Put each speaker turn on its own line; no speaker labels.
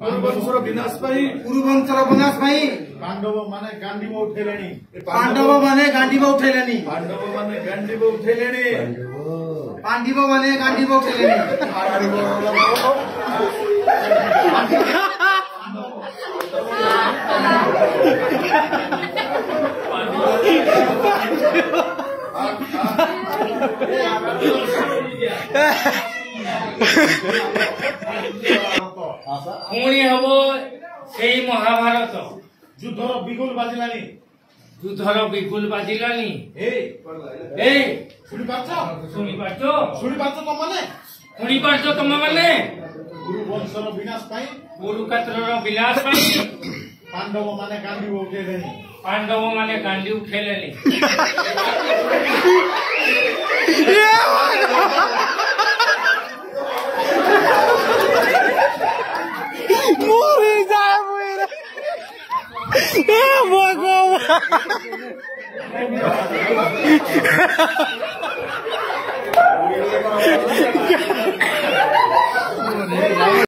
ପାଣ୍ଡବଂଶର ବିନାଶ ପାଇଁ
କୁରୁବଂଶର ବିନାଶ ପାଇଁ
ପାଣ୍ଡବ ମାନେ ଗାଣ୍ଡିବ ଉଠେଇଲେଣି
ପାଣ୍ଡବ ମାନେ ଗାଣ୍ଡିବ ଉଠେଇଲେଣି
ପାଣ୍ଡବ ମାନେ ଗାଣ୍ଡିବ ଉଠେଇଲେଣି
ପାଣ୍ଡିବ ମାନେ ଗାଣ୍ଡିବ ଉଠେଇଲେଣି ପାଣ୍ଡବ
ପୁଣି ହବ ସେଇ ମହାଭାରତ
ଯୁଦ୍ଧର ବିଗୁଲ ବାଜିଲାଣି
ଯୁଦ୍ଧର ବିଗୁଲ ବାଜିଲାଣି
ଶୁଣିପାରୁଛ
ଶୁଣିପାରୁଛ
ତମମାନେ
ଶୁଣିପାରୁଛ
ତମମାନେ ଗୁରୁବଂଶର ବିନାଶ ପାଇଁ
ଗୁରୁକ୍ଷେତ୍ରର ବିନାଶ ପାଇଁ
ପାଣ୍ଡବ ମାନେ କାନ୍ଦି ଉଠେଇଲେଣି
ପାଣ୍ଡବ ମାନେ କାନ୍ଦି ଉଠେଇଲେଣି
Eu vou
agora!